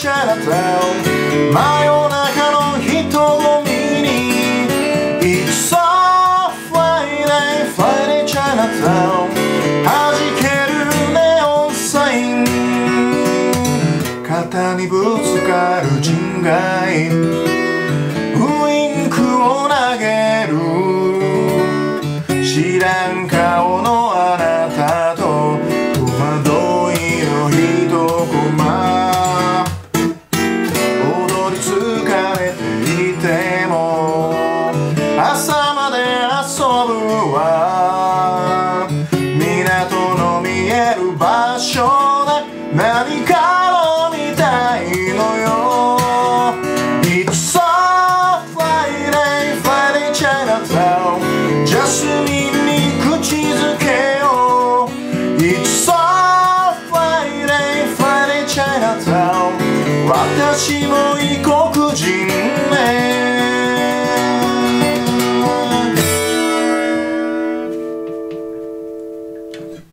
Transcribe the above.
チャラタ真夜中の人混みに It's a Friday Friday チャラタウン弾けるネオン。サイン肩にぶつかる人外ウインクを投げる。知らんか。私も